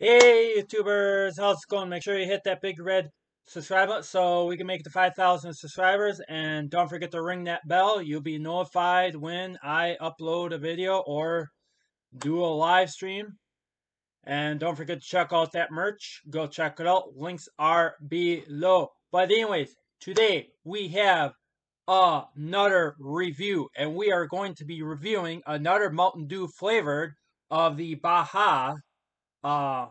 Hey YouTubers, how's it going? Make sure you hit that big red subscribe button so we can make it to 5,000 subscribers. And don't forget to ring that bell. You'll be notified when I upload a video or do a live stream. And don't forget to check out that merch. Go check it out. Links are below. But anyways, today we have another review. And we are going to be reviewing another Mountain Dew flavored of the Baja uh,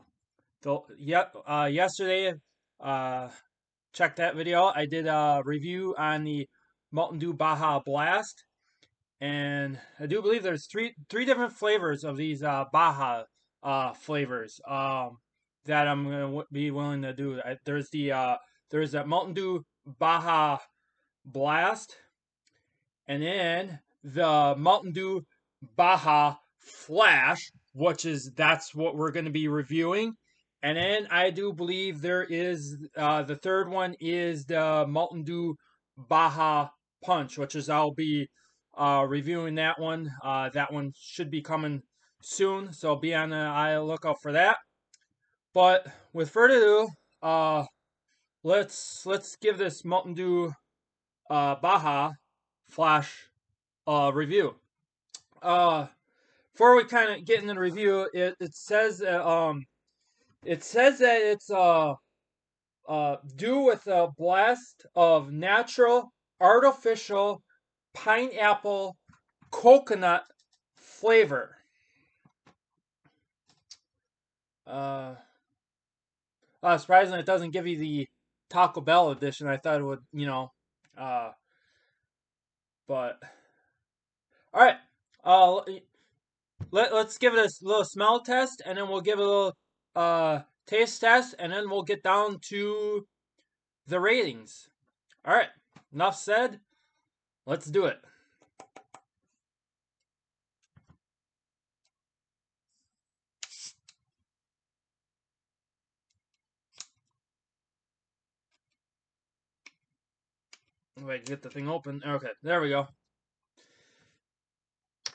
the yep. Uh, yesterday, uh, check that video. I did a review on the Mountain Dew Baja Blast, and I do believe there's three three different flavors of these uh, Baja uh flavors um that I'm gonna be willing to do. I, there's the uh there's that Mountain Dew Baja Blast, and then the Mountain Dew Baja Flash, which is that's what we're going to be reviewing. And then I do believe there is uh, the third one is the Mountain Dew Baja Punch, which is I'll be uh, reviewing that one. Uh, that one should be coming soon, so be on the eye lookout for that. But with further ado, uh, let's let's give this Mountain Dew uh, Baja Flash review. Uh, before we kind of get into the review, it, it says that, um, it says that it's uh, uh, Dew with a blast of natural, artificial, pineapple, coconut flavor. Uh, uh, surprisingly, it doesn't give you the Taco Bell edition. I thought it would, you know, uh, but all right. Uh, let, let's give it a little smell test, and then we'll give it a little uh, taste test, and then we'll get down to the ratings. All right, enough said. Let's do it. Wait, get the thing open. Okay, there we go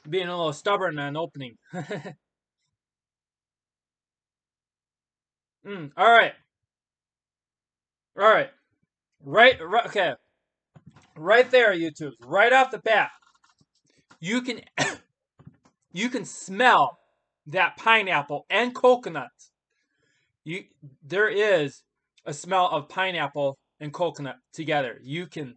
being a little stubborn and opening. mm, all right. All right. Right, right, okay. Right there, YouTube. Right off the bat, you can you can smell that pineapple and coconut. You there is a smell of pineapple and coconut together. You can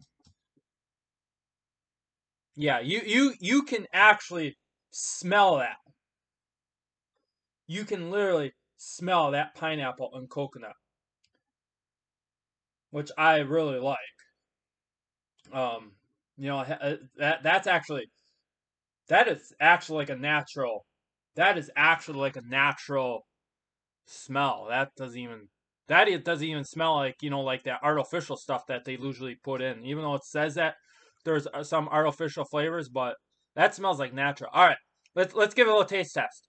yeah, you you you can actually smell that. You can literally smell that pineapple and coconut, which I really like. Um, you know uh, that that's actually that is actually like a natural. That is actually like a natural smell. That doesn't even that it doesn't even smell like you know like that artificial stuff that they usually put in. Even though it says that there's uh, some artificial flavors, but that smells like natural. All right, let's let's give it a little taste test.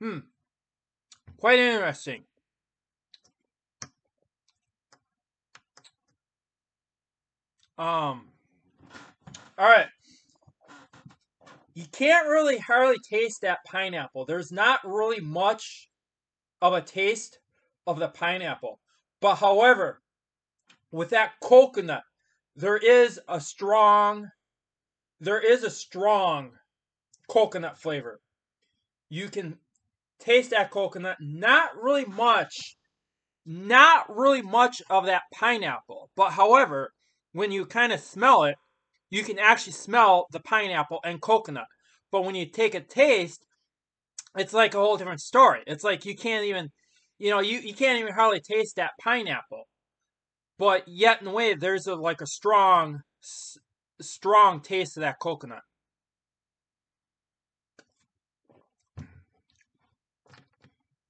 Hmm. Quite interesting. Um. All right you can't really hardly taste that pineapple. There's not really much of a taste of the pineapple. But however, with that coconut, there is a strong there is a strong coconut flavor. You can taste that coconut, not really much not really much of that pineapple. But however, when you kind of smell it, you can actually smell the pineapple and coconut. But when you take a taste, it's like a whole different story. It's like you can't even, you know, you, you can't even hardly taste that pineapple. But yet, in a way, there's a, like a strong, s- strong taste of that coconut.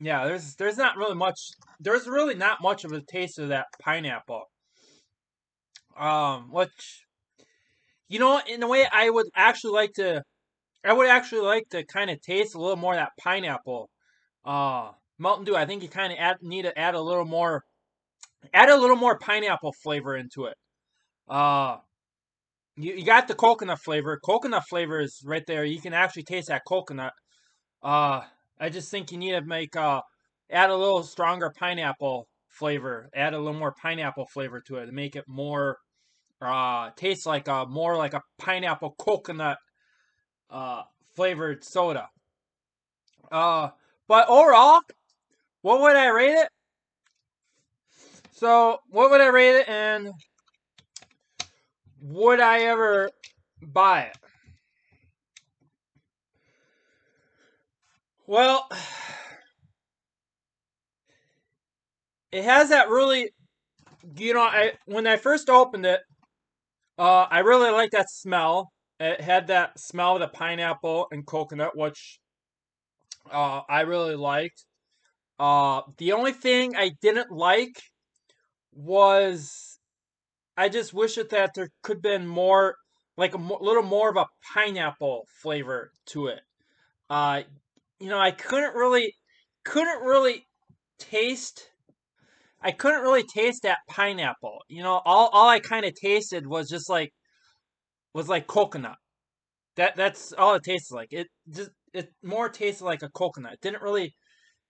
Yeah, there's there's not really much. There's really not much of a taste of that pineapple. Um, which you know, in a way, I would actually like to. I would actually like to kind of taste a little more that pineapple. Uh, Mountain Dew. I think you kind of need to add a little more add a little more pineapple flavor into it. Uh, you, you got the coconut flavor. Coconut flavor is right there. You can actually taste that coconut. Uh, I just think you need to make uh, add a little stronger pineapple flavor. Add a little more pineapple flavor to it to make it more uh tastes like a more like a pineapple coconut uh flavored soda. Uh but overall, what would I rate it? So, what would I rate it and would I ever buy it? Well, it has that really, you know, I when I first opened it, uh, I really like that smell. It had that smell of the pineapple and coconut, which uh, I really liked. Uh, the only thing I didn't like was I just wish that there could have been more, like a little more of a pineapple flavor to it. Uh, you know, I couldn't really, couldn't really taste. I couldn't really taste that pineapple. You know, all all I kind of tasted was just like, was like coconut. That that's all it tasted like. It just it more tasted like a coconut. It didn't really.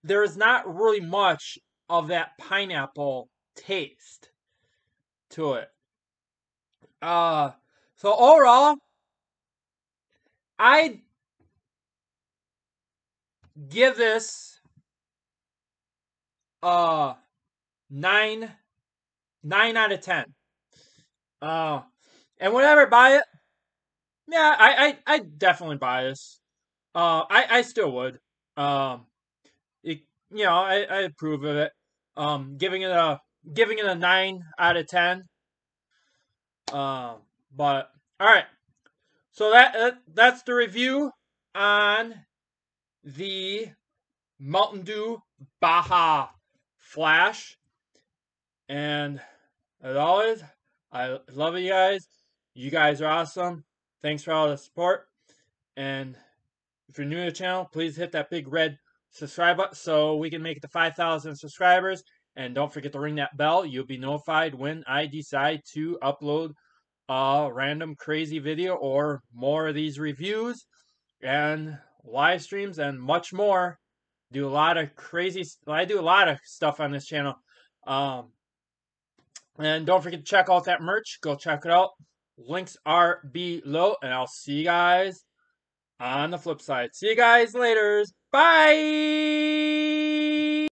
There's not really much of that pineapple taste to it. Uh, so overall, I give this uh nine nine out of ten. Uh, and whenever I buy it, yeah, I I I definitely buy this. Uh, I I still would. Um, it, you know, I I approve of it. Um, giving it a giving it a nine out of ten. Um, but all right, so that, that that's the review on the Mountain Dew Baja Flash, and as always, I love you guys. You guys are awesome. Thanks for all the support. And if you're new to the channel, please hit that big red subscribe button so we can make it to 5,000 subscribers. And don't forget to ring that bell. You'll be notified when I decide to upload a random crazy video or more of these reviews and live streams and much more. Do a lot of crazy. I do a lot of stuff on this channel. Um, and don't forget to check out that merch. Go check it out. Links are below, and I'll see you guys on the flip side. See you guys later. Bye.